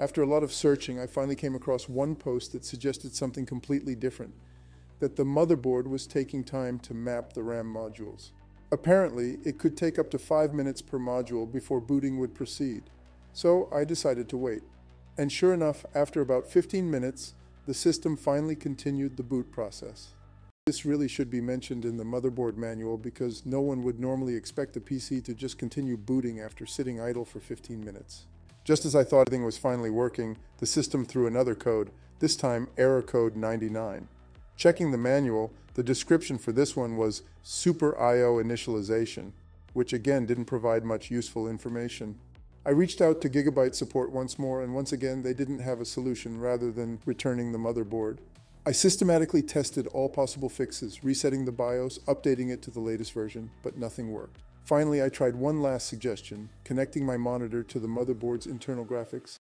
After a lot of searching, I finally came across one post that suggested something completely different that the motherboard was taking time to map the RAM modules. Apparently, it could take up to 5 minutes per module before booting would proceed. So I decided to wait. And sure enough, after about 15 minutes, the system finally continued the boot process. This really should be mentioned in the motherboard manual because no one would normally expect a PC to just continue booting after sitting idle for 15 minutes. Just as I thought everything was finally working, the system threw another code, this time error code 99. Checking the manual, the description for this one was Super I.O. initialization, which again didn't provide much useful information. I reached out to Gigabyte support once more, and once again they didn't have a solution rather than returning the motherboard. I systematically tested all possible fixes, resetting the BIOS, updating it to the latest version, but nothing worked. Finally, I tried one last suggestion, connecting my monitor to the motherboard's internal graphics.